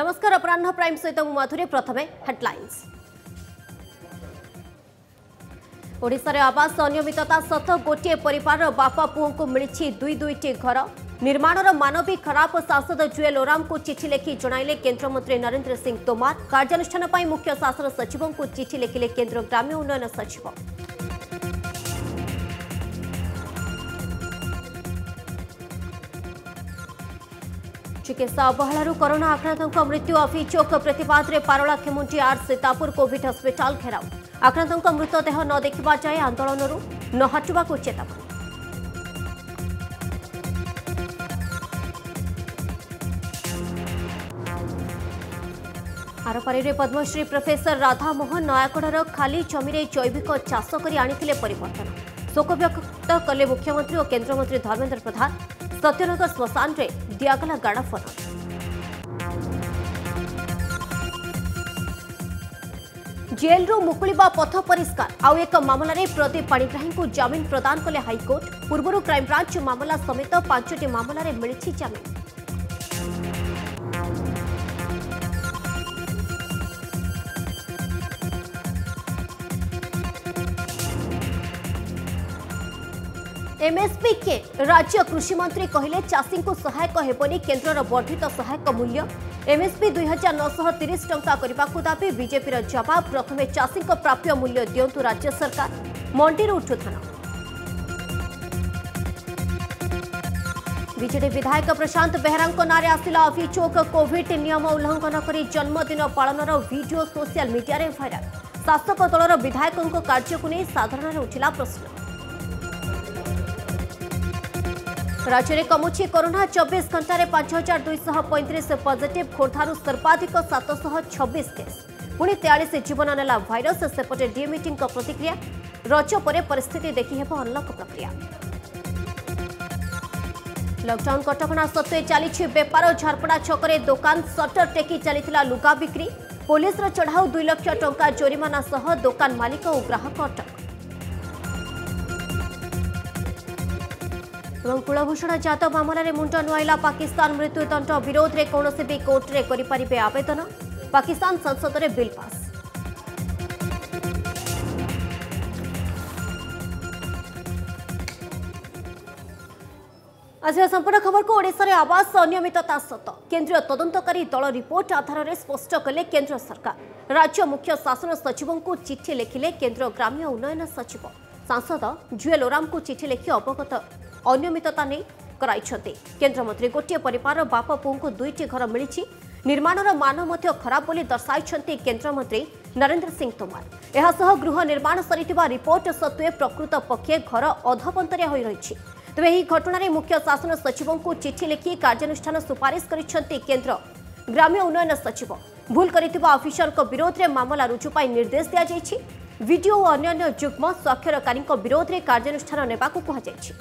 নমস্কার Oprah prime সহ মাধুরী প্রথমে হেডলাইন্স ওড়শার আবাস অনিয়মিততা সত গোটিয়ে পরিবার বাপা পুঁক মিছে দুই দুইটি ঘর ନିର୍ମାଣର ମାନ ବି ଖରାପ ସାଂସଦ ଜୁଏଲ ଓରାମଙ୍କୁ ଚିଠି ଲେଖି ଜଣାଇଲେ କେନ୍ଦ୍ରମନ୍ତ୍ରୀ ନରେନ୍ଦ୍ର ସିଂ ତୋମାର କାର୍ଯ୍ୟାନୁଷ୍ଠାନ ପାଇଁ ମୁଖ୍ୟ ଶାସନ ସଚିବଙ୍କୁ ଚିଠି ଲେଖିଲେ କେନ୍ଦ୍ର ଗ୍ରାମ୍ୟ ଉନ୍ନୟନ ସଚିବ ಚಿಕಿತ್ಸಾ ಅವಹಳರು ಕೊರೋನಾ ಆಕ್ರಾಂತಂಕ ಮೃತ್ಯು ಅಫಿಚೋಕ್ ಪ್ರತಿವಾದರೆ ಪಾರಳಾಕ್ಷಿ ಮುಂಚಿ ಆರ್ ಸೀತಾಪುರ ಕೋವಿಡ್ ಹಸ್ಪಿಟಾಲ್ ଘେରାଉ ଆକ୍ରାନ୍ତଙ୍କ ମୃତଦେହ ନ ଦେଖିବା ଯାଏ ଆନ୍ଦୋଳନରୁ ନ ହଟିବାକୁ ଚେତାବନୀ ଆରପାରିରେ ପଦ୍ମଶ୍ରୀ ପ୍ରଫେସର ରାଧାମୋହନ ନୟାଗଡ଼ର ଖାଲି ଜମିରେ ଜୈବିକ ଚାଷ କରି ଆଣିଥିଲେ ପରିବର୍ତ୍ତନ ଶୋକ ବ୍ୟକ୍ତ କଲେ ମୁଖ୍ୟମନ୍ତ୍ରୀ ଓ କେନ୍ଦ୍ରମନ୍ତ୍ରୀ ଧର୍ମେନ୍ଦ୍ର ପ୍ରଧାନ ସତ୍ୟନଗର ଶ୍ମଶାନରେ ದಿಯಾಗಲ ಗಣಪನ ଜେଲ୍ରୁ ମୁକୁଳିବା ପଥ ପରିଷ୍କାର ଆଉ ଏକ ମାମଲାରେ ପ୍ରଦୀପ ପାଣିଗ୍ରାହୀଙ୍କୁ ଜାମିନ ପ୍ରଦାନ କଲେ ହାଇକୋର୍ଟ ପୂର୍ବରୁ କ୍ରାଇମବ୍ରାଞ୍ଚ ମାମଲା ସମେତ ପାଞ୍ଚଟି ମାମଲାରେ ମିଳିଛି ଜାମିନ एमएसपी के राज्य कृषि मंत्री कहले चाषी को सहायक होबनी केन्द्र वर्धित सहायक मूल्य एमएसपी दुई हजार नौश तीस टंका करने दाबी बीजेपी जवाब प्रथम चाषी प्राप्य मूल्य दिंतु राज्य सरकार मंडी उठुथान विजेड विधायक प्रशांत बेहरा नारे आसला अभोग कोविड नियम उल्लंघन कर जन्मदिन पालन भिडियो सोशल मीडिया भाइराल शासक दलर विधायकों कार्यक्रम नहीं साधारण उठिला प्रश्न राज्य में कमुची कोरोना चौबीस घंटे पांच हजार दुईश पैंतीस पजिट खोर्धार सर्वाधिक सतशह छबिश केस पुणी तेयालीस जीवन नेला भाइरस सेपटे डीएमईटी प्रतिक्रिया रज पर परिस्थिति देखी अनलक प्रक्रिया लकडाउन कटका सत्वे चली बेपार झारपड़ा छक दोकान सटर टेकी चली लुगा बिक्री पुलिस चढ़ाऊ दुई लक्ष टा जोरीमाना सह दोकान मालिक और ग्राहक अटक ଏବଂ କୁଳଭୂଷଣ ଯାଦବ ମାମଲାରେ ମୁଣ୍ଡ ନୁଆଇଲା ପାକିସ୍ତାନ ମୃତ୍ୟୁଦଣ୍ଡ ବିରୋଧରେ କୌଣସି ବି କୋର୍ଟରେ କରିପାରିବେ ଆବେଦନ ପାକିସ୍ତାନ ସଂସଦରେ ବିଲ୍ ପାସ୍ ଆସିବା ସମ୍ପୂର୍ଣ୍ଣ ଖବରକୁ ଓଡ଼ିଶାରେ ଆବାସ ଅନିୟମିତତା ସତ କେନ୍ଦ୍ରୀୟ ତଦନ୍ତକାରୀ ଦଳ ରିପୋର୍ଟ ଆଧାରରେ ସ୍ପଷ୍ଟ କଲେ କେନ୍ଦ୍ର ସରକାର ରାଜ୍ୟ ମୁଖ୍ୟ ଶାସନ ସଚିବଙ୍କୁ ଚିଠି ଲେଖିଲେ କେନ୍ଦ୍ର ଗ୍ରାମ୍ୟ ଉନ୍ନୟନ ସଚିବ ସାଂସଦ ଜୁଏଲ୍ ଓରାମଙ୍କୁ ଚିଠି ଲେଖି ଅବଗତ অনিয়মিততা নেই କରାଇଛନ୍ତି କେନ୍ଦ୍ରମନ୍ତ୍ରୀ ଗୋଟିଏ ପରିବାରର ବାପା ପୁଅଙ୍କୁ ଦୁଇଟି ଘର ମିଳିଛି ନିର୍ମାଣର ମାନ ମଧ୍ୟ ଖରାପ ବୋଲି ଦର୍ଶାଇଛନ୍ତି କେନ୍ଦ୍ରମନ୍ତ୍ରୀ ନରେନ୍ଦ୍ର ସିଂ ତୋମାର ଏହାସହ ଗୃହ ନିର୍ମାଣ ସରିଥିବା ରିପୋର୍ଟ ସତ୍ତ୍ୱେ ପ୍ରକୃତ ପକ୍ଷେ ଘର ଅଧପନ୍ତରିଆ ହୋଇ ରହିଛି ତେବେ ଏହି ଘଟଣାରେ ମୁଖ୍ୟ ଶାସନ ସଚିବଙ୍କୁ ଚିଠି ଲେଖି କାର୍ଯ୍ୟାନୁଷ୍ଠାନ ସୁପାରିଶ କରିଛନ୍ତି କେନ୍ଦ୍ର ଗ୍ରାମ୍ୟ ଉନ୍ନୟନ ସଚିବ ଭୁଲ କରିଥିବା ଅଫିସରଙ୍କ ବିରୋଧରେ ମାମଲା ରୁଜୁ ପାଇଁ ନିର୍ଦ୍ଦେଶ ଦିଆଯାଇଛି ଭିଡିଓ ଓ ଅନ୍ୟାନ୍ୟ ଯୁଗ୍ମ ସ୍ୱାକ୍ଷରକାରୀଙ୍କ ବିରୋଧରେ କାର୍ଯ୍ୟାନୁଷ୍ଠାନ ନେବାକୁ କୁହାଯାଇଛି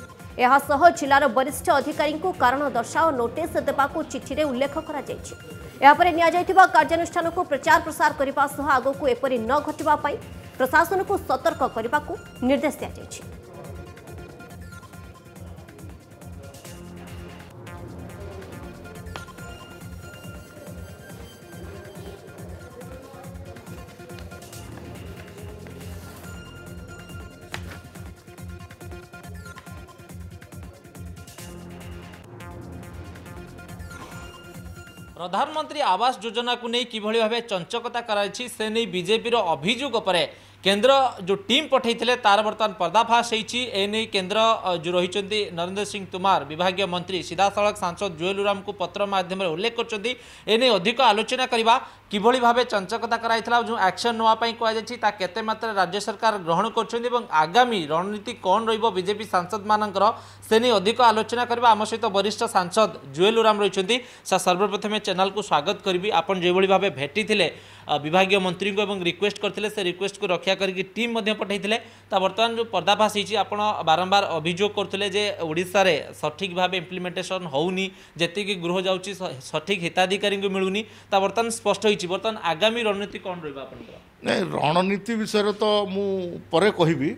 ଏହାସହ ଜିଲ୍ଲାର ବରିଷ୍ଠ ଅଧିକାରୀଙ୍କୁ କାରଣ ଦର୍ଶାଅ ନୋଟିସ୍ ଦେବାକୁ ଚିଠିରେ ଉଲ୍ଲେଖ କରାଯାଇଛି ଏହାପରେ ନିଆଯାଇଥିବା କାର୍ଯ୍ୟାନୁଷ୍ଠାନକୁ ପ୍ରଚାର ପ୍ରସାର କରିବା ସହ ଆଗକୁ ଏପରି ନ ଘଟିବା ପାଇଁ ପ୍ରଶାସନକୁ ସତର୍କ କରିବାକୁ ନିର୍ଦ୍ଦେଶ ଦିଆଯାଇଛି প্রধানমন্ত্রী আবাস যোজনাকে নিয়ে কিভাবে ভাবে চঞ্চকতা করা সে নিয়ে বিজেপির অভিযোগ উপরে কেন্দ্র যে টিম পঠাইলে তার বর্তমান পর্দাফাশ হয়েছি এনে কেন্দ্র যে রয়েছেন নরেন্দ্র সিং তুমার বিভাগীয় মন্ত্রী সিধাসলখ সাংসদ জুয়েল ওরামু পত্র মাধ্যমে উল্লেখ করছেন এনে অধিক আলোচনা করা किभली भाव चंचकता कराई जो आक्शन नापी कह के राज्य सरकार ग्रहण कर आगामी रणनीति कौन रिजेपी सांसद मानकर से नहीं अधिक आलोचना करवा आम सहित वरिष्ठ सांसद जुएल राम रही सर सर्वप्रथमें चेल को स्वागत करी आप भाव भेटी विभाग मंत्री को रिक्वेस्ट करते से रिक्वेस्ट को रक्षा करके टीम पठाई थे तो बर्तमान जो पर्दाफाश होती आप बारंबार अभोग करते ओडार सठिक भाव इम्प्लीमेंटेसन होती गृह जा सठिक हिताधिकारी मिलूनी तो बर्तमान स्पष्ट हो ରହିଛି ବର୍ତ୍ତମାନ ଆଗାମୀ ରଣନୀତି କ'ଣ ରହିବ ଆପଣଙ୍କର ନାଇଁ ରଣନୀତି ବିଷୟରେ ତ ମୁଁ ପରେ କହିବି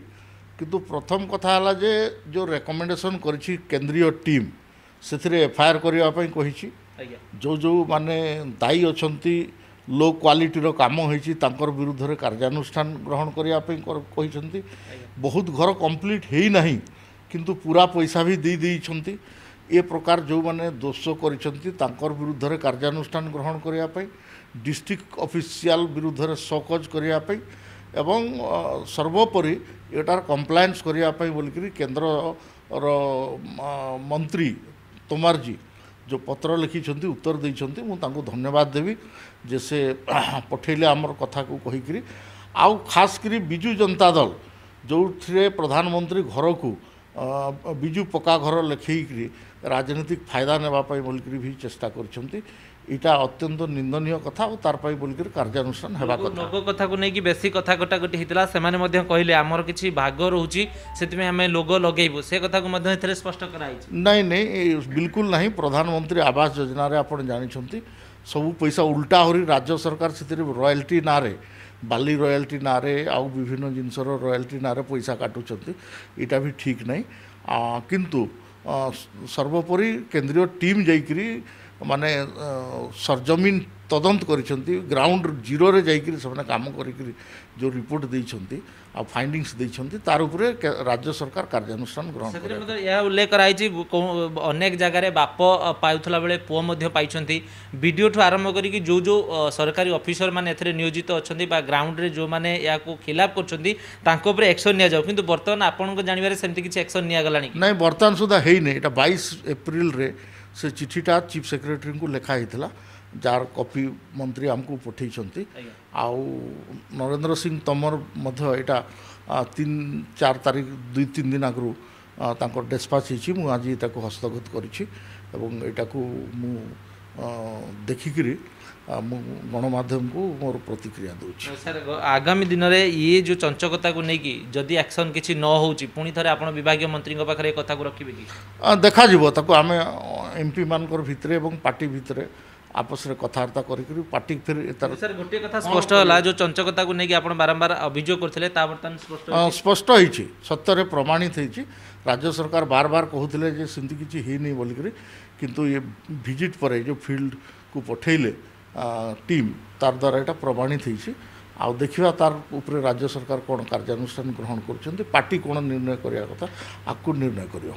କିନ୍ତୁ ପ୍ରଥମ କଥା ହେଲା ଯେ ଯେଉଁ ରେକମେଣ୍ଡେସନ୍ କରିଛି କେନ୍ଦ୍ରୀୟ ଟିମ୍ ସେଥିରେ ଏଫ୍ଆଇଆର୍ କରିବା ପାଇଁ କହିଛି ଯେଉଁ ଯେଉଁମାନେ ଦାୟୀ ଅଛନ୍ତି ଲୋ କ୍ୱାଲିଟିର କାମ ହେଇଛି ତାଙ୍କର ବିରୁଦ୍ଧରେ କାର୍ଯ୍ୟାନୁଷ୍ଠାନ ଗ୍ରହଣ କରିବା ପାଇଁ କହିଛନ୍ତି ବହୁତ ଘର କମ୍ପ୍ଲିଟ୍ ହେଇନାହିଁ କିନ୍ତୁ ପୁରା ପଇସା ବି ଦେଇ ଦେଇଛନ୍ତି ଏ ପ୍ରକାର ଯେଉଁମାନେ ଦୋଷ କରିଛନ୍ତି ତାଙ୍କର ବିରୁଦ୍ଧରେ କାର୍ଯ୍ୟାନୁଷ୍ଠାନ ଗ୍ରହଣ କରିବା ପାଇଁ ডিস্ট্রিক্ট অফিসিয়াল বিরুদ্ধে সকজ করা এবং সর্বোপরি এটার কমপ্লায়েন্স করা বলিকি কেন্দ্র মন্ত্রী তোমারজি যে পত্র লিখিছেন উত্তর দিয়েছেন মু তাঁকু ধন্যবাদ দেবি যে সে পঠাইলে আমার কথা কহিকি আউ খাস করে বিজু জনতা দল যে প্রধানমন্ত্রী ଘରକୁ বিজু পকা ঘর ଲେଖେଇକରି রাজনৈতিক ফায়দা নেওয়া ପାଇଁ ବୋଲିକରି ବି ଚେଷ୍ଟା এটা অত্যন্ত নিন্দনীয় কথা ও তার পাই বলিকি কার্যানুষ্ঠান হওয়া কথা লোক কথাকে নেই বেশি কথা কটাকটি হয়েছিল সে কহিলে আমার কিছু ভাগ রয়েছে সেপা আমি লোগ লগাইবু সে কথা স্পষ্ট করা হয়েছে নাই নাই বিলকুল না প্রধানমন্ত্রী আবাস যোজনার আপনার জাঁচান সবু পয়সা উল্টা হরি রাজ্য সরকার সে রয়ালটি নাঁরে বালি রয়ালটি নাঁরে আউ বিভিন্ন জিনিসর রয়ালটি নাঁরে পয়সা কাটুচার এটা বি ঠিক নাই কিন্তু সর্বোপরি কেন্দ্রীয় টিম যাইকি ମାନେ ସରଜମିନ ତଦନ୍ତ କରିଛନ୍ତି ଗ୍ରାଉଣ୍ଡ ଜିରୋରେ ଯାଇକରି ସେମାନେ କାମ କରିକରି ଯେଉଁ ରିପୋର୍ଟ ଦେଇଛନ୍ତି ଆଉ ଫାଇଣ୍ଡିଙ୍ଗସ୍ ଦେଇଛନ୍ତି ତାର ଉପରେ ରାଜ୍ୟ ସରକାର କାର୍ଯ୍ୟାନୁଷ୍ଠାନ ଗ୍ରହଣ କରିବେ ଏହା ଉଲ୍ଲେଖ କରାଯାଇଛି ଅନେକ ଜାଗାରେ ବାପ ପାଉଥିଲା ବେଳେ ପୁଅ ମଧ୍ୟ ପାଇଛନ୍ତି ବିଡ଼ିଓଠୁ ଆରମ୍ଭ କରିକି ଯେଉଁ ଯେଉଁ ସରକାରୀ ଅଫିସରମାନେ ଏଥିରେ ନିୟୋଜିତ ଅଛନ୍ତି ବା ଗ୍ରାଉଣ୍ଡରେ ଯେଉଁମାନେ ଏହାକୁ ଖିଲାପ କରୁଛନ୍ତି ତାଙ୍କ ଉପରେ ଆକ୍ସନ୍ ନିଆଯାଉ କିନ୍ତୁ ବର୍ତ୍ତମାନ ଆପଣଙ୍କ ଜାଣିବାରେ ସେମିତି କିଛି ଆକ୍ସନ୍ ନିଆଗଲାଣି ନାହିଁ ବର୍ତ୍ତମାନ ସୁଦ୍ଧା ହେଇନି ଏଇଟା ବାଇଶ ଏପ୍ରିଲରେ ସେ ଚିଠିଟା ଚିଫ୍ ସେକ୍ରେଟେରୀଙ୍କୁ ଲେଖା ହେଇଥିଲା ଯାହାର କପି ମନ୍ତ୍ରୀ ଆମକୁ ପଠାଇଛନ୍ତି ଆଉ ନରେନ୍ଦ୍ର ସିଂ ତମର ମଧ୍ୟ ଏଇଟା ତିନି ଚାରି ତାରିଖ ଦୁଇ ତିନି ଦିନ ଆଗରୁ ତାଙ୍କର ଡେସ୍ପାଚ୍ ହେଇଛି ମୁଁ ଆଜି ତାକୁ ହସ୍ତଗତ କରିଛି ଏବଂ ଏଇଟାକୁ ମୁଁ ଦେଖିକିରି ମୁଁ ଗଣମାଧ୍ୟମକୁ ମୋର ପ୍ରତିକ୍ରିୟା ଦେଉଛି ସାର୍ ଆଗାମୀ ଦିନରେ ଇଏ ଯେଉଁ ଚଞ୍ଚକତାକୁ ନେଇକି ଯଦି ଆକ୍ସନ୍ କିଛି ନ ହେଉଛି ପୁଣି ଥରେ ଆପଣ ବିଭାଗୀୟ ମନ୍ତ୍ରୀଙ୍କ ପାଖରେ ଏ କଥାକୁ ରଖିବେ କି ଦେଖାଯିବ ତାକୁ ଆମେ ଏମ୍ପିମାନଙ୍କର ଭିତରେ ଏବଂ ପାର୍ଟି ଭିତରେ ଆପସରେ କଥାବାର୍ତ୍ତା କରିକି ପାର୍ଟି ଫେରି ତାର ସାର୍ ଗୋଟିଏ କଥା ସ୍ପଷ୍ଟ ହେଲା ଯେଉଁ ଚଞ୍ଚକତାକୁ ନେଇକି ଆପଣ ବାରମ୍ବାର ଅଭିଯୋଗ କରିଥିଲେ ତା ବର୍ତ୍ତମାନ ସ୍ପଷ୍ଟ ସ୍ପଷ୍ଟ ହେଇଛି ସତ୍ୟରେ ପ୍ରମାଣିତ ହେଇଛି ରାଜ୍ୟ ସରକାର ବାର ବାର କହୁଥିଲେ ଯେ ସେମିତି କିଛି ହେଇନି ବୋଲିକରି କିନ୍ତୁ ଇଏ ଭିଜିଟ୍ ପରେ ଯେଉଁ ଫିଲ୍ଡକୁ ପଠେଇଲେ ଟିମ୍ ତାର ଦ୍ୱାରା ଏଇଟା ପ୍ରମାଣିତ ହେଇଛି ଆଉ ଦେଖିବା ତାର ଉପରେ ରାଜ୍ୟ ସରକାର କ'ଣ କାର୍ଯ୍ୟାନୁଷ୍ଠାନ ଗ୍ରହଣ କରୁଛନ୍ତି ପାର୍ଟି କ'ଣ ନିର୍ଣ୍ଣୟ କରିବା କଥା ଆକୁ ନିର୍ଣ୍ଣୟ କରିବ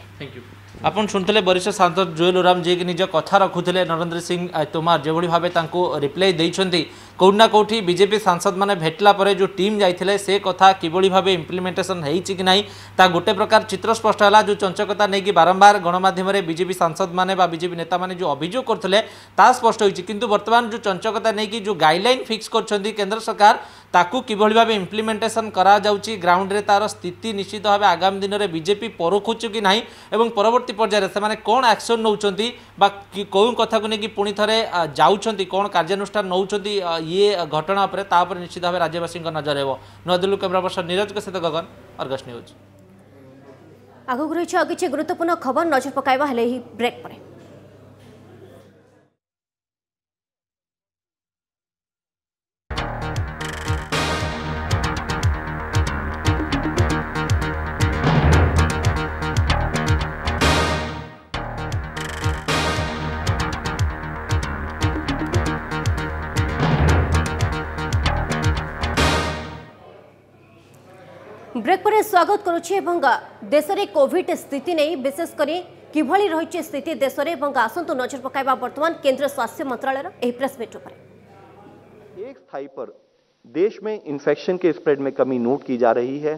ଆପଣ ଶୁଣିଥିଲେ ବରିଷ୍ଠ ସାଂସଦ ଜୁଏଲ ଓରାମ ଯିଏକି ନିଜ କଥା ରଖୁଥିଲେ ନରେନ୍ଦ୍ର ସିଂ ତୋମାର ଯେଭଳି ଭାବେ ତାଙ୍କୁ ରିପ୍ଲାଏ ଦେଇଛନ୍ତି কোটি না কোটি বিজেপি সাংসদ মানে ভেটলা পরে যে টিম যাই সে কথা কিভাবে ভাবে ইমপ্লিমেন্টেসন হয়েছে কি না তা গোটে প্রকার চিত্র স্পষ্ট হল যে চঞ্চকতা নেই বারম্বার গণমাধ্যমে বিজেপি সাংসদ মানে বা বিজেপি নেতা মানে যে অভিযোগ করলে তা স্পষ্ট হয়েছে কিন্তু বর্তমান যে চঞ্চকতা নেই যে গাইডলাইন ফিক্স করছেন কেন্দ্র সরকার ତାକୁ କିଭଳି ଭାବେ ଇମ୍ପ୍ଲିମେଣ୍ଟେସନ୍ କରାଯାଉଛି ଗ୍ରାଉଣ୍ଡରେ ତା'ର ସ୍ଥିତି ନିଶ୍ଚିତ ଭାବେ ଆଗାମୀ ଦିନରେ ବିଜେପି ପରଖୁଛୁ କି ନାହିଁ ଏବଂ ପରବର୍ତ୍ତୀ ପର୍ଯ୍ୟାୟରେ ସେମାନେ କ'ଣ ଆକ୍ସନ୍ ନେଉଛନ୍ତି ବା କେଉଁ କଥାକୁ ନେଇକି ପୁଣି ଥରେ ଯାଉଛନ୍ତି କ'ଣ କାର୍ଯ୍ୟାନୁଷ୍ଠାନ ନେଉଛନ୍ତି ଇଏ ଘଟଣା ଉପରେ ତା ଉପରେ ନିଶ୍ଚିତ ଭାବେ ରାଜ୍ୟବାସୀଙ୍କ ନଜର ହେବ ନୂଆଦିଲ୍ଲୀ କ୍ୟାମେରା ପର୍ସନ ନିରଜଙ୍କ ସହିତ ଗଗନ ଅର୍ଗସ୍ ନ୍ୟୁଜ୍ ଆଗକୁ ରହିଛି ଆଉ କିଛି ଗୁରୁତ୍ୱପୂର୍ଣ୍ଣ ଖବର ନଜର ପକାଇବା ହେଲେ ଏହି ବ୍ରେକ୍ ପରେ ब्रेक पर स्वागत କରୁଛି ଏବଂ ଦେଶରେ କୋଭିଡ୍ ସ୍ଥିତି ନେଇ ବିଶେଷ କରି କିଭଳି ରହିଛି ସ୍ଥିତି ଦେଶରେ ଏବଂ ଆସନ୍ତୁ ନଜର ପକାଇବା केंद्र स्वास्थ्य मंत्रालय ଏହି ପ୍ରେସ୍ ମିଟ୍ एक स्थाई पर देश में इन्फेक्शन के स्प्रेड में कमी नोट की जा रही है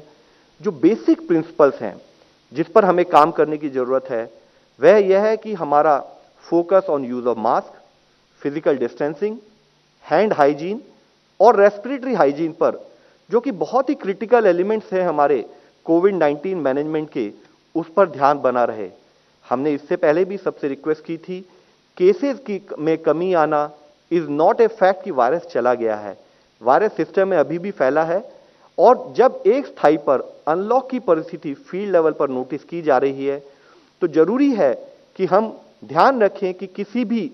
जो बेसिक प्रिंसिपल्स हैं जिस पर हमें काम करने की जरूरत है वह यह है कि हमारा focus on use of mask physical distancing hand hygiene और रेस्पिरेटरी हाइजीन पर जो कि बहुत ही क्रिटिकल एलिमेंट्स हैं हमारे कोविड 19 मैनेजमेंट के उस पर ध्यान बना रहे हमने इससे पहले भी सबसे रिक्वेस्ट की थी केसेस की में कमी आना इज नॉट ए फैक्ट कि वायरस चला गया है वायरस सिस्टम में अभी भी फैला है और जब एक स्थाई पर अनलॉक की परिस्थिति फील्ड लेवल पर नोटिस की जा रही है तो जरूरी है कि हम ध्यान रखें कि किसी भी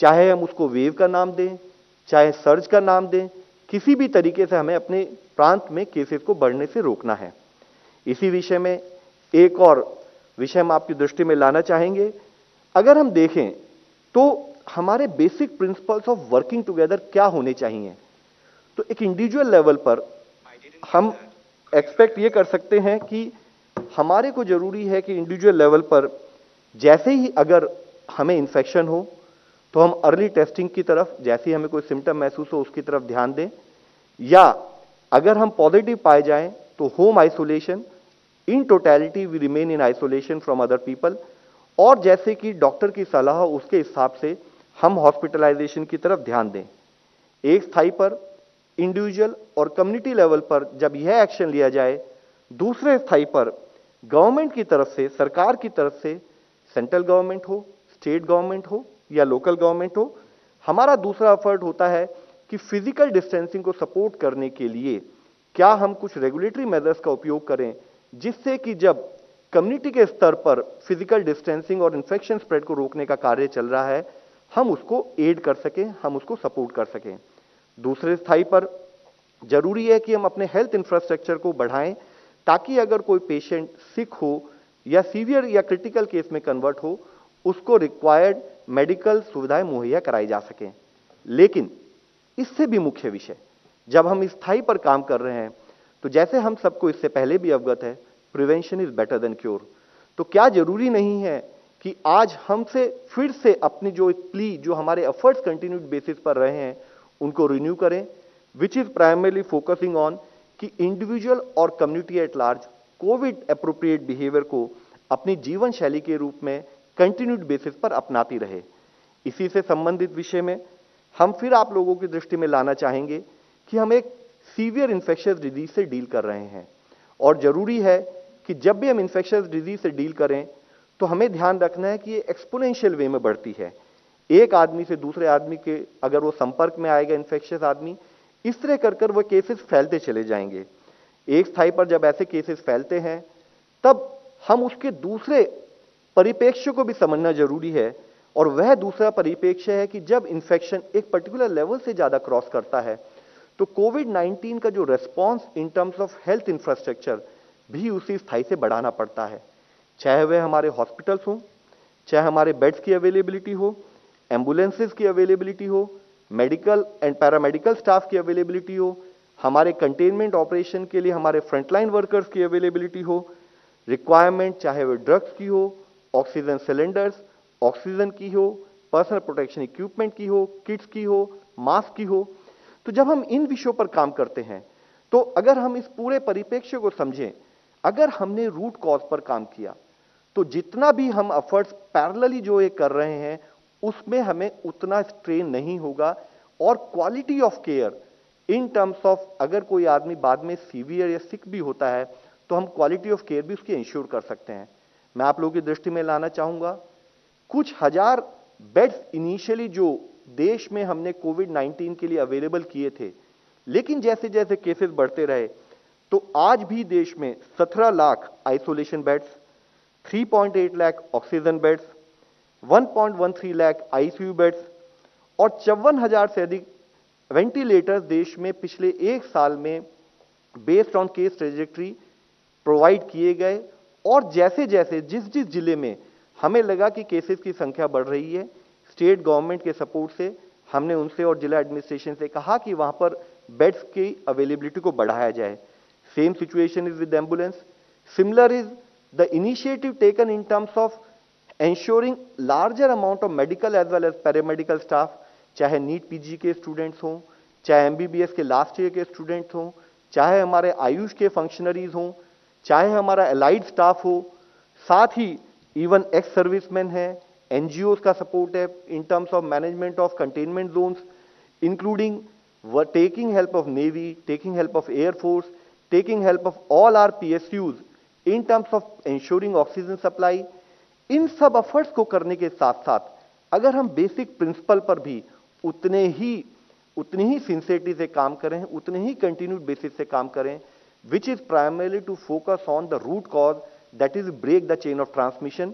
चाहे हम उसको वेव का नाम दें चाहे सर्ज का नाम दें किसी भी तरीके से हमें अपने प्रांत में केसेस को बढ़ने से रोकना है इसी विषय में एक और विषय हम आपकी दृष्टि में लाना चाहेंगे अगर हम देखें तो हमारे basic principles of working together क्या होने चाहिए तो एक इंडिविजुअल लेवल पर हम एक्सपेक्ट ये कर सकते हैं कि हमारे को जरूरी है कि इंडिविजुअल लेवल पर जैसे ही अगर हमें इन्फेक्शन हो तो हम अर्ली टेस्टिंग की तरफ जैसे ही हमें कोई सिम्टम महसूस हो उसकी तरफ ध्यान दें या अगर हम पॉजिटिव पाए जाएं तो home isolation in totality we remain in isolation from other people और जैसे कि डॉक्टर की सलाह हो उसके हिसाब से हम हॉस्पिटलाइजेशन की तरफ ध्यान दें एक स्थाई पर इंडिविजुअल और कम्युनिटी लेवल पर जब यह एक्शन लिया जाए दूसरे स्थाई पर गवर्नमेंट की तरफ से सरकार की तरफ से सेंट्रल गवर्नमेंट हो स्टेट गवर्नमेंट हो या लोकल गवर्नमेंट हो हमारा दूसरा एफर्ट होता है कि फिजिकल डिस्टेंसिंग को सपोर्ट करने के लिए क्या हम कुछ रेगुलेटरी मेजर्स का उपयोग करें जिससे कि जब कम्युनिटी के स्तर पर फिजिकल डिस्टेंसिंग और इन्फेक्शन स्प्रेड को रोकने का कार्य चल रहा है हम उसको एड कर सकें हम उसको सपोर्ट कर सकें दूसरे स्थाई पर जरूरी है कि हम अपने हेल्थ इंफ्रास्ट्रक्चर को बढ़ाएं ताकि अगर कोई पेशेंट सिक हो या सीवियर या क्रिटिकल केस में कन्वर्ट हो उसको रिक्वायर्ड मेडिकल सुविधाएं मुहैया कराई जा सकें लेकिन इससे भी मुख्य विषय जब हम स्थाई पर काम कर रहे हैं तो जैसे हम सबको इससे पहले भी अवगत है prevention is better than cure तो क्या जरूरी नहीं है कि आज हमसे फिर से अपनी जो एक प्ली जो हमारे एफर्ट्स कंटिन्यूड बेसिस पर रहे हैं उनको रिन्यू करें which is primarily focusing on कि इंडिविजुअल और community at large Covid appropriate behaviour को अपनी जीवन शैली के रूप में कंटिन्यूड बेसिस पर अपनाती रहे इसी से संबंधित विषय में हम फिर आप लोगों की दृष्टि में लाना चाहेंगे कि हम एक सीवियर इन्फेक्शस डिजीज से डील कर रहे हैं और जरूरी है कि जब भी हम इन्फेक्शियस डिजीज से डील करें तो हमें ध्यान रखना है कि ये एक्सपोनेंशियल वे में बढ़ती है एक आदमी से दूसरे आदमी के अगर वो संपर्क में आएगा इन्फेक्शियस आदमी इस तरह कर कर वो केसेस फैलते चले जाएंगे एक स्थाई पर जब ऐसे केसेस फैलते हैं तब हम उसके दूसरे परिपेक्ष्य को भी समझना जरूरी है और वह दूसरा परिपेक्ष्य है कि जब इन्फेक्शन एक पर्टिकुलर लेवल से ज्यादा क्रॉस करता है तो कोविड 19 का जो response in terms of health infrastructure भी उसी स्थाई से बढ़ाना पड़ता है चाहे वह हमारे हॉस्पिटल्स हों चाहे हमारे बेड्स की अवेलेबिलिटी हो एम्बुलेंसेज की अवेलेबिलिटी हो मेडिकल एंड पैरामेडिकल स्टाफ की अवेलेबिलिटी हो हमारे कंटेनमेंट ऑपरेशन के लिए हमारे फ्रंटलाइन वर्कर्स की अवेलेबिलिटी हो रिक्वायरमेंट चाहे वह ड्रग्स की हो ऑक्सीजन सिलेंडर्स ऑक्सीजन की हो पर्सनल प्रोटेक्शन इक्विपमेंट की हो किट्स की हो मास्क की हो तो जब हम इन विषयों पर काम करते हैं तो अगर हम इस पूरे परिप्रेक्ष्य को समझें अगर हमने रूट कॉज पर काम किया तो जितना भी हम एफर्ट्स पैरेलली जो ये कर रहे हैं उसमें हमें उतना स्ट्रेन नहीं होगा और quality of care in terms of अगर कोई आदमी बाद में सीवियर या सिक भी होता है तो हम क्वालिटी ऑफ केयर भी उसकी इंश्योर कर सकते हैं मैं आप लोगों की दृष्टि में लाना चाहूंगा कुछ हजार बेड्स इनिशियली जो देश में हमने कोविड 19 के लिए अवेलेबल किए थे लेकिन जैसे जैसे केसेस बढ़ते रहे तो आज भी देश में 17 lakh isolation beds 3.8 lakh oxygen beds 1.13 lakh ICU beds और चौवन हजार से अधिक वेंटिलेटर्स देश में पिछले एक साल में based on case trajectory provide किए गए और जैसे जैसे जिस जिस जिले में हमें लगा कि केसेस की संख्या बढ़ रही है स्टेट गवर्नमेंट के सपोर्ट से हमने उनसे और जिला एडमिनिस्ट्रेशन से कहा कि वहाँ पर बेड्स की अवेलेबिलिटी को बढ़ाया जाए same situation is with ambulance similar is the initiative taken in terms of ensuring larger amount of medical as well as paramedical staff चाहे नीट पीजी के स्टूडेंट्स हों चाहे एमबीबीएस के लास्ट ईयर के स्टूडेंट्स हों चाहे हमारे आयुष के फंक्शनरीज हों चाहे हमारा एलाइड स्टाफ हो साथ ही इवन एक्स सर्विसमैन है एनजीओ का सपोर्ट है in terms of management of containment zones including help of navy taking help of air force taking help of all R P S use in terms of ensuring oxygen supply इन सब efforts को करने के साथ साथ अगर हम basic principle पर भी उतने ही उतनी ही सिंसेरिटी से काम करें उतने ही कंटिन्यूड बेसिस से काम करें which is primarily to focus on the root cause, that is break the chain of transmission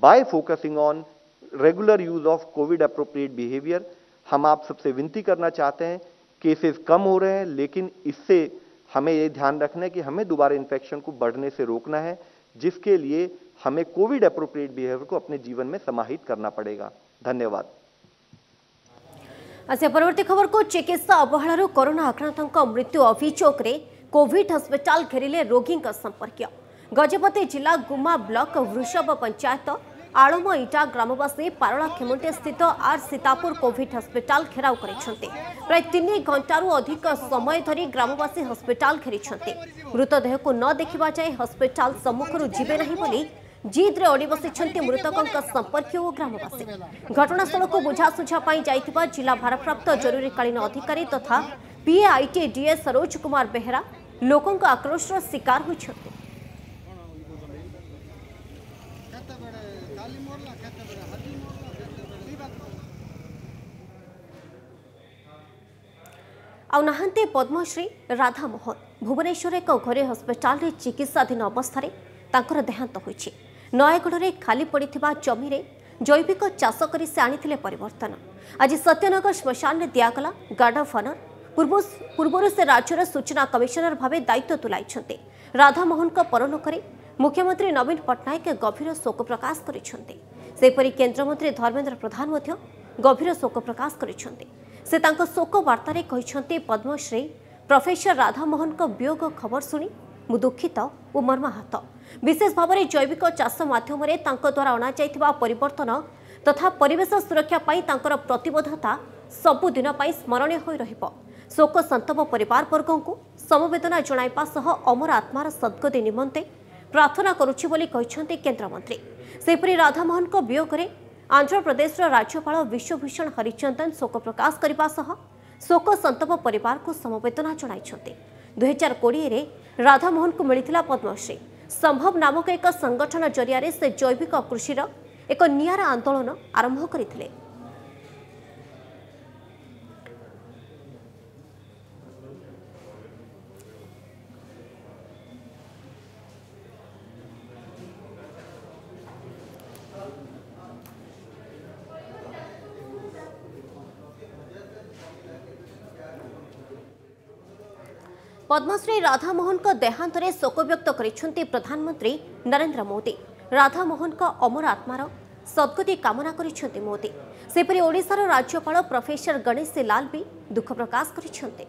by focusing on regular use of Covid appropriate behavior. हम आप सबसे विनती करना चाहते हैं केसेस कम हो रहे हैं लेकिन इससे हमें ये ध्यान रखना है कि हमें दोबारा इन्फेक्शन को बढ़ने से रोकना है जिसके लिए हमें कोविड अप्रोप्रिएट बिहेवियर को अपने जीवन में समाहित करना पड़ेगा धन्यवाद आस परवर्त खबर को चिकित्सा अवहेड़ कोरोना आक्रांत मृत्यु अभियोग કોવિડ હસ્પિટાલ ઘેરીલે રોગીંક સંપર્કીય ગજપતિ જિલ્લા ગુમા બ્લક વૃષભ પંચાયત આળમ ઇટા ગ્રામવાસી પારળા ખેમુંટી સ્થિત આર સીતાપુર કોવિડ હસ્પિટાલ ઘેરાવ કરી પ્રાય તીન ઘંટારૂ અધિક સમય ધરી ગ્રામવાસી હસ્પિટાલ ઘેરી મૃતદેહકુ ન દેખવા જાય હસ્પિટાલ ସମ୍ମୁଖରୁ ଯିବେ ନାହିଁ ବୋଲି ଜିଦ୍ରେ ଅଡ଼ି ବସିଛନ୍ତି ମୃତକଙ୍କ ସମ୍ପର୍କୀୟ ଓ ଗ୍ରାମବାସୀ ଘଟଣାସ୍ଥଳକୁ ବୁଝାସୁଝା ପାଇଁ ଯାଇଥିବା ଜିଲ୍ଲା ଭାରପ୍ରାପ୍ତ ଜରୁରୀକାଳୀନ ଅଧିକାରୀ ତଥା ପିଏଆଇଟି ଡିଏ ସରୋଜ କୁମାର ବେହେରା લોકોંક આક્રોશનો શિકાર હોઈ છતો ଆଉ ନାହାନ୍ତି ପଦ୍ମଶ୍ରୀ ରାଧାମୋହନ ଭୁବନେଶ୍ୱର ଏକ ଘରୋଇ ହସ୍ପିଟାଲରେ ଚିକିତ୍ସାଧୀନ ଅବସ୍ଥାରେ ତାଙ୍କର ଦେହାନ୍ତ ହୋଇଛି ନୟାଗଡ଼ରେ ଖାଲି ପଡ଼ିଥିବା ଜମିରେ ଜୈବିକ ଚାଷ କରି ସେ ଆଣିଥିଲେ ପରିବର୍ତ୍ତନ ଆଜି ସତ୍ୟନଗର ଶ୍ମଶାନରେ ଦିଆଗଲା ଗାର୍ଡ ଅଫ୍ ଅନର୍ ପୂର୍ବରୁ ସେ ରାଜ୍ୟର ସୂଚନା କମିଶନର ଭାବେ ଦାୟିତ୍ୱ ତୁଲାଇଛନ୍ତି ରାଧାମୋହନଙ୍କ ପରଲୋକରେ ମୁଖ୍ୟମନ୍ତ୍ରୀ ନବୀନ ପଟ୍ଟନାୟକ ଗଭୀର ଶୋକ ପ୍ରକାଶ କରିଛନ୍ତି ସେହିପରି କେନ୍ଦ୍ରମନ୍ତ୍ରୀ ଧର୍ମେନ୍ଦ୍ର ପ୍ରଧାନ ମଧ୍ୟ ଗଭୀର ଶୋକ ପ୍ରକାଶ କରିଛନ୍ତି ସେ ତାଙ୍କ ଶୋକ ବାର୍ତ୍ତାରେ କହିଛନ୍ତି ପଦ୍ମଶ୍ରୀ ପ୍ରଫେସର ରାଧାମୋହନଙ୍କ ବିୟୋଗ ଖବର ଶୁଣି ମୁଁ ଦୁଃଖିତ ଓ ମର୍ମାହତ ବିଶେଷ ଭାବରେ ଜୈବିକ ଚାଷ ମାଧ୍ୟମରେ ତାଙ୍କ ଦ୍ୱାରା ଅଣାଯାଇଥିବା ପରିବର୍ତ୍ତନ ତଥା ପରିବେଶ ସୁରକ୍ଷା ପାଇଁ ତାଙ୍କର ପ୍ରତିବଦ୍ଧତା ସବୁଦିନ ପାଇଁ ସ୍ମରଣୀୟ ହୋଇ ରହିବ ଶୋକ ସନ୍ତପ ପରିବାର ବର୍ଗଙ୍କୁ ସମବେଦନା ଜଣାଇବା ସହ ଅମର ଆତ୍ମାର ସଦ୍ଗତି ନିମନ୍ତେ ପ୍ରାର୍ଥନା କରୁଛି ବୋଲି କହିଛନ୍ତି କେନ୍ଦ୍ରମନ୍ତ୍ରୀ ସେହିପରି ରାଧାମୋହନଙ୍କ ବିୟୋଗରେ ଆନ୍ଧ୍ରପ୍ରଦେଶର ରାଜ୍ୟପାଳ ବିଶ୍ୱଭୂଷଣ ହରିଚନ୍ଦନ ଶୋକ ପ୍ରକାଶ କରିବା ସହ ଶୋକ ସନ୍ତପ ପରିବାରକୁ ସମବେଦନା ଜଣାଇଛନ୍ତି ଦୁଇହଜାର କୋଡ଼ିଏରେ ରାଧାମୋହନଙ୍କୁ ମିଳିଥିଲା ପଦ୍ମଶ୍ରୀ ସମ୍ଭବ ନାମକ ଏକ ସଂଗଠନ ଜରିଆରେ ସେ ଜୈବିକ କୃଷିର ଏକ ନିଆରା ଆନ୍ଦୋଳନ ଆରମ୍ଭ କରିଥିଲେ ପଦ୍ମଶ୍ରୀ ରାଧାମୋହନଙ୍କ ଦେହାନ୍ତରେ ଶୋକ ବ୍ୟକ୍ତ କରିଛନ୍ତି ପ୍ରଧାନମନ୍ତ୍ରୀ ନରେନ୍ଦ୍ର ମୋଦି ରାଧାମୋହନଙ୍କ ଅମର ଆତ୍ମାର ସଦ୍ଗତି କାମନା କରିଛନ୍ତି ମୋଦି ସେପରି ଓଡ଼ିଶାର ରାଜ୍ୟପାଳ ପ୍ରଫେସର ଗଣେଶୀ ଲାଲ ବି ଦୁଃଖ ପ୍ରକାଶ କରିଛନ୍ତି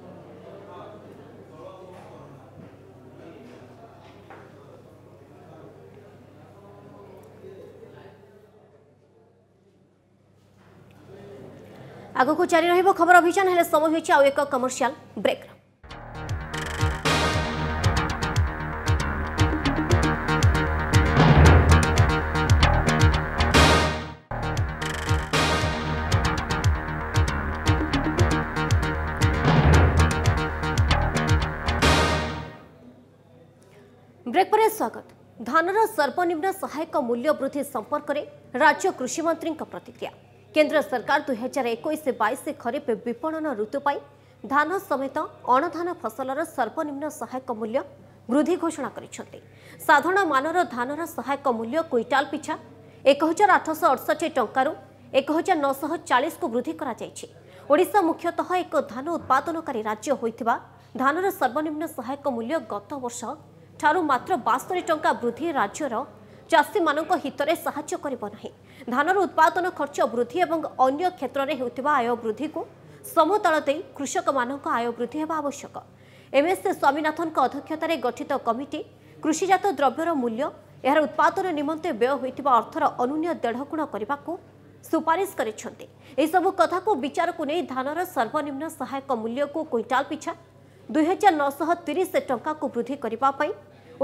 ଆଗକୁ ଜାରି ରହିବ ଖବର ଅଭିଯାନ ହେଲେ ସମୟ ହୋଇଛି ଆଉ ଏକ କମର୍ସିଆଲ ବ୍ରେକ୍ର ଧାନର ସର୍ବନିମ୍ନ ସହାୟକ ମୂଲ୍ୟ ବୃଦ୍ଧି ସମ୍ପର୍କରେ ରାଜ୍ୟ କୃଷିମନ୍ତ୍ରୀଙ୍କ ପ୍ରତିକ୍ରିୟା କେନ୍ଦ୍ର ସରକାର ଦୁଇହଜାର ଏକୋଇଶ ବାଇଶ ଖରିଫ ବିପଣନ ଋତୁ ପାଇଁ ଧାନ ସମେତ ଅଣଧାନ ଫସଲର ସର୍ବନିମ୍ନ ସହାୟକ ମୂଲ୍ୟ ବୃଦ୍ଧି ଘୋଷଣା କରିଛନ୍ତି ସାଧାରଣ ମାନର ଧାନର ସହାୟକ ମୂଲ୍ୟ କ୍ୱିଣ୍ଟାଲ ପିଛା ଏକ ହଜାର ଆଠଶହ ଅଠଷଠି ଟଙ୍କାରୁ ଏକ ହଜାର ନଅଶହ ଚାଳିଶକୁ ବୃଦ୍ଧି କରାଯାଇଛି ଓଡ଼ିଶା ମୁଖ୍ୟତଃ ଏକ ଧାନ ଉତ୍ପାଦନକାରୀ ରାଜ୍ୟ ହୋଇଥିବା ଧାନର ସର୍ବନିମ୍ନ ସହାୟକ ମୂଲ୍ୟ ଗତ ବର୍ଷ ଠାରୁ ମାତ୍ର ବାସ୍ତରି ଟଙ୍କା ବୃଦ୍ଧି ରାଜ୍ୟର ଚାଷୀମାନଙ୍କ ହିତରେ ସାହାଯ୍ୟ କରିବ ନାହିଁ ଧାନର ଉତ୍ପାଦନ ଖର୍ଚ୍ଚ ବୃଦ୍ଧି ଏବଂ ଅନ୍ୟ କ୍ଷେତ୍ରରେ ହେଉଥିବା ଆୟ ବୃଦ୍ଧିକୁ ସମତଳ ଦେଇ କୃଷକମାନଙ୍କ ଆୟ ବୃଦ୍ଧି ହେବା ଆବଶ୍ୟକ ଏମ୍ଏସ୍ଏ ସ୍ୱାମୀନାଥନଙ୍କ ଅଧ୍ୟକ୍ଷତାରେ ଗଠିତ କମିଟି କୃଷିଜାତ ଦ୍ରବ୍ୟର ମୂଲ୍ୟ ଏହାର ଉତ୍ପାଦନ ନିମନ୍ତେ ବ୍ୟୟ ହୋଇଥିବା ଅର୍ଥର ଅନୁନ୍ୟ ଦେଢ଼ଗୁଣ କରିବାକୁ ସୁପାରିଶ କରିଛନ୍ତି ଏହିସବୁ କଥାକୁ ବିଚାରକୁ ନେଇ ଧାନର ସର୍ବନିମ୍ନ ସହାୟକ ମୂଲ୍ୟକୁ କ୍ୱିଣ୍ଟାଲ ପିଛା ଦୁଇହଜାର ନଅଶହ ତିରିଶ ଟଙ୍କାକୁ ବୃଦ୍ଧି କରିବା ପାଇଁ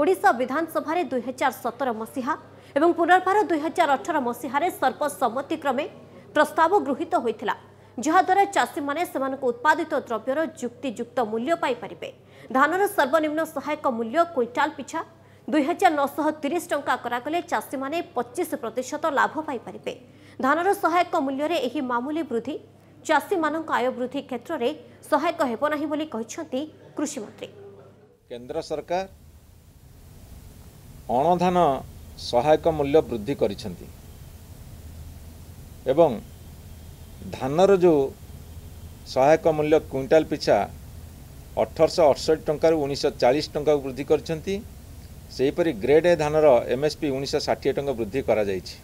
ଓଡ଼ିଶା ବିଧାନସଭାରେ ଦୁଇହଜାର ସତର ମସିହା ଏବଂ ପୁନର୍ବାର ଦୁଇହଜାର ଅଠର ମସିହାରେ ସର୍ବସମ୍ମତିକ୍ରମେ ପ୍ରସ୍ତାବ ଗୃହୀତ ହୋଇଥିଲା ଯାହାଦ୍ୱାରା ଚାଷୀମାନେ ସେମାନଙ୍କ ଉତ୍ପାଦିତ ଦ୍ରବ୍ୟର ଯୁକ୍ତିଯୁକ୍ତ ମୂଲ୍ୟ ପାଇପାରିବେ ଧାନର ସର୍ବନିମ୍ନ ସହାୟକ ମୂଲ୍ୟ କୁଇଣ୍ଟାଲ ପିଛା ଦୁଇହଜାର ନଅଶହ ତିରିଶ ଟଙ୍କା କରାଗଲେ ଚାଷୀମାନେ ପଚିଶ ପ୍ରତିଶତ ଲାଭ ପାଇପାରିବେ ଧାନର ସହାୟକ ମୂଲ୍ୟରେ ଏହି ମାମୁଲି ବୃଦ୍ଧି ଚାଷୀମାନଙ୍କ ଆୟ ବୃଦ୍ଧି କ୍ଷେତ୍ରରେ ସହାୟକ ହେବ ନାହିଁ ବୋଲି କହିଛନ୍ତି କୃଷିମନ୍ତ୍ରୀ କେନ୍ଦ୍ର ସରକାର ଅଣଧାନ ସହାୟକ ମୂଲ୍ୟ ବୃଦ୍ଧି କରିଛନ୍ତି ଏବଂ ଧାନର ଯେଉଁ ସହାୟକ ମୂଲ୍ୟ କୁଇଣ୍ଟାଲ ପିଛା ଅଠରଶହ ଅଠଷଠି ଟଙ୍କାରୁ ଉଣେଇଶହ ଚାଳିଶ ଟଙ୍କାକୁ ବୃଦ୍ଧି କରିଛନ୍ତି ସେହିପରି ଗ୍ରେଡ଼ ଏ ଧାନର ପି ଉଣେଇଶହ ଷାଠିଏ ଟଙ୍କା ବୃଦ୍ଧି କରାଯାଇଛି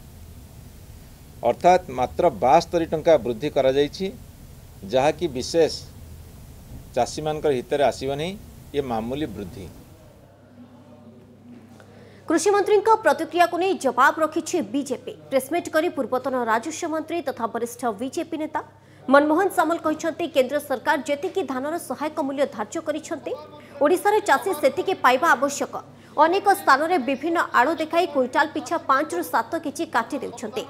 ଅର୍ଥାତ୍ ମାତ୍ର ବାସ୍ତରି ଟଙ୍କା ବୃଦ୍ଧି କରାଯାଇଛି ଯାହାକି ବିଶେଷ ଚାଷୀମାନଙ୍କର ହିତରେ ଆସିବ ନାହିଁ ଇଏ ମାମୁଲି ବୃଦ୍ଧି কৃষিমন্ত্রীঙ্ প্রতিক্রিয়াকু নিয়ে জবাব রখিছে বিজেপি প্রেসমিট করে পূর্বতন রাজস্ব মন্ত্রী তথা বরিষ্ঠ বিজেপি নেতা মনমোহন সামল কিন্তু কেন্দ্র সরকার যেতিকি ধানর সহায়ক মূল্য ধার্য করেছেন ওড়শার চাষী সেতিকি পাইবা আবশ্যক অনেক স্থানের বিভিন্ন আড় দেখাই কুইন্টাল পিছা পাঁচরু সাত কেজি কাটি দেওয়া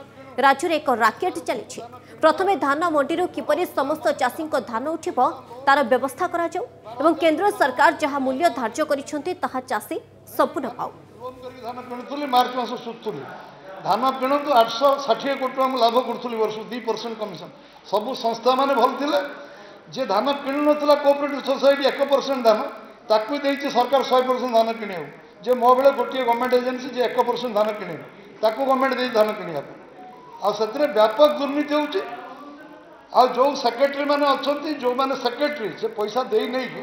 রাজ্যের এক রাকেট চালছে প্রথমে ধান মন্ডি কিপর সমস্ত চাষী ধান উঠব তার ব্যবস্থা করা এবং কেন্দ্র সরকার যা মূল্য ধার্য করেছেন তাহা চাষী সম্পূর্ণ পাও କରିକି ଧାନ କିଣୁଥିଲି ମାର୍ଚ୍ଚ ମାସ ସୁଧୁଥିଲି ଧାନ କିଣନ୍ତୁ ଆଠଶହ ଷାଠିଏ କୋଟି ଟଙ୍କା ମୁଁ ଲାଭ କରୁଥିଲି ବର୍ଷକୁ ଦୁଇ ପରସେଣ୍ଟ କମିଶନ ସବୁ ସଂସ୍ଥାମାନେ ଭଲ ଥିଲେ ଯିଏ ଧାନ କିଣୁନଥିଲା କୋଅପରେଟିଭ ସୋସାଇଟି ଏକ ପରସେଣ୍ଟ ଧାନ ତାକୁ ଦେଇଛି ସରକାର ଶହେ ପରସେଣ୍ଟ ଧାନ କିଣିବାକୁ ଯେ ମୋ ବେଳେ ଗୋଟିଏ ଗଭର୍ଣ୍ଣମେଣ୍ଟ ଏଜେନ୍ସି ଯିଏ ଏକ ପରସେଣ୍ଟ ଧାନ କିଣିବ ତାକୁ ଗଭର୍ଣ୍ଣମେଣ୍ଟ ଦେଇଛି ଧାନ କିଣିବାକୁ ଆଉ ସେଥିରେ ବ୍ୟାପକ ଦୁର୍ନୀତି ହେଉଛି ଆଉ ଯେଉଁ ସେକ୍ରେଟେରୀମାନେ ଅଛନ୍ତି ଯେଉଁମାନେ ସେକ୍ରେଟେରୀ ସେ ପଇସା ଦେଇ ନେଇକି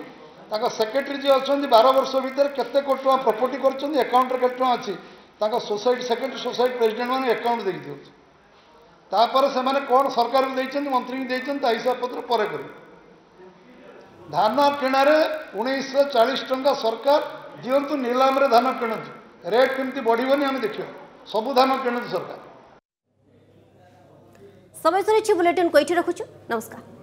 ତାଙ୍କ ସେକ୍ରେଟେରୀ ଯିଏ ଅଛନ୍ତି ବାର ବର୍ଷ ଭିତରେ କେତେ କୋଟି ଟଙ୍କା ପ୍ରପର୍ଟି କରିଛନ୍ତି ଆକାଉଣ୍ଟରେ କେତେ ଟଙ୍କା ଅଛି ତାଙ୍କ ସୋସାଇଟି ସେକ୍ରେଟେରୀ ସୋସାଇଟି ପ୍ରେସିଡେଣ୍ଟମାନେ ଆକାଉଣ୍ଟ ଦେଖିଦିଅନ୍ତୁ ତାପରେ ସେମାନେ କ'ଣ ସରକାରକୁ ଦେଇଛନ୍ତି ମନ୍ତ୍ରୀଙ୍କୁ ଦେଇଛନ୍ତି ତା ହିସାବପତ୍ର ପରେ କରିବେ ଧାନ କିଣାରେ ଉଣେଇଶହ ଚାଳିଶ ଟଙ୍କା ସରକାର ଦିଅନ୍ତୁ ନିଲାମରେ ଧାନ କିଣନ୍ତୁ ରେଟ୍ କେମିତି ବଢ଼ିବନି ଆମେ ଦେଖିବା ସବୁ ଧାନ କିଣନ୍ତୁ ସରକାର ସମୟ ସରିଛି ବୁଲେଟିନ୍କୁ ଏଇଠି ରଖୁଛୁ ନମସ୍କାର